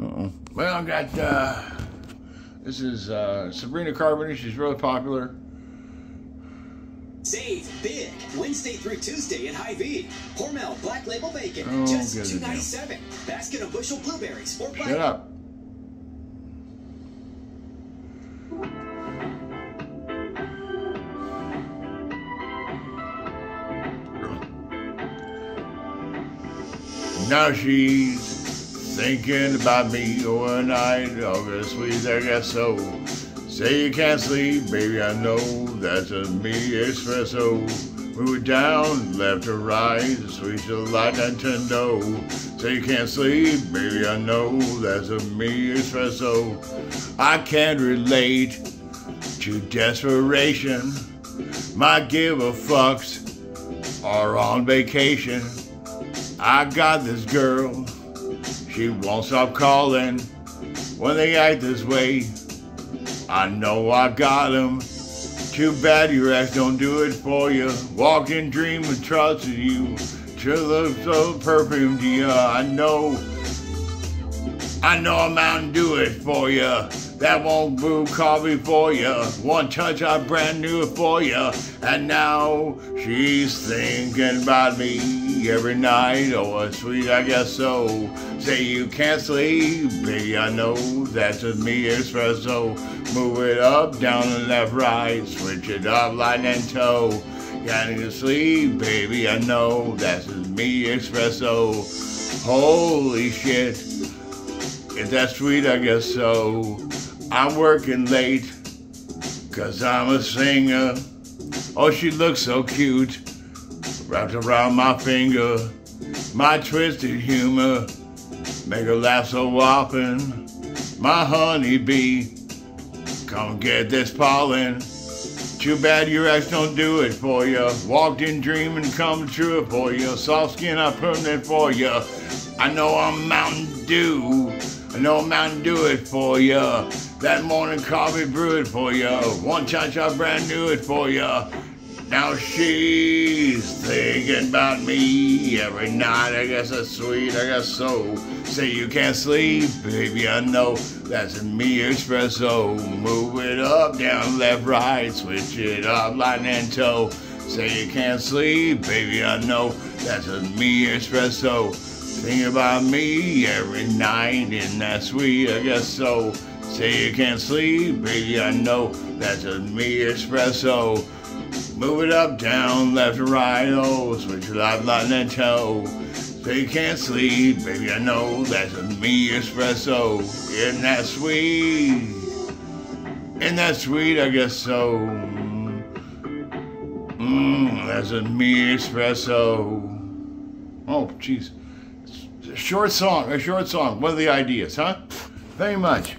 Uh-oh. Well, I've got, uh, this is uh, Sabrina Carpenter. She's really popular. Save big Wednesday through Tuesday at Hy-Vee. Hormel Black Label Bacon, Oh, just two ninety seven. Basket of bushel blueberries or black. Shut up. Now she's thinking about me overnight. Obviously, I guess so. Say you can't sleep, baby, I know that's a me espresso. Move it down, left or right, the light Nintendo. Say you can't sleep, baby, I know that's a me espresso. I can't relate to desperation. My give a fucks are on vacation. I got this girl, she won't stop calling. When they act this way, I know I got 'em. Too bad your ex don't do it for you. Walking dream and trusted you. To look so perfumed, yeah, I know. I know I'm out and do it for you. That won't brew coffee for you. One touch, I brand new for you. And now she's thinking about me every night. Oh, sweet, I guess so. Say you can't sleep, baby, I know that's a me espresso. Move it up, down and left, right. Switch it up, line and toe. Got to sleep, baby, I know that's a me espresso. Holy shit. Is that sweet? I guess so. I'm working late, cause I'm a singer. Oh, she looks so cute, wrapped around my finger. My twisted humor, make her laugh so often. My honeybee, come get this pollen. Too bad your ex don't do it for you. Walked in dreaming, come true for you. Soft skin, I permanent for you. I know I'm Mountain Dew. Know I'm Mountain Dew it for you. That morning coffee brew it for you. One I brand new it for you. Now she's thinking about me every night. I guess that's sweet. I guess so. Say you can't sleep, baby. I know that's a me espresso. Move it up, down, left, right. Switch it up, line and toe. Say you can't sleep, baby. I know that's a me espresso. Think about me every night, and that's sweet. I guess so. Say you can't sleep, baby. I know that's a me espresso. Move it up, down, left right, oh, switch it up, line and toe. So you can't sleep, baby, I know that's a me espresso. Isn't that sweet? Isn't that sweet? I guess so. Mmm, that's a me espresso. Oh, jeez. Short song, a short song. What are the ideas, huh? Very much.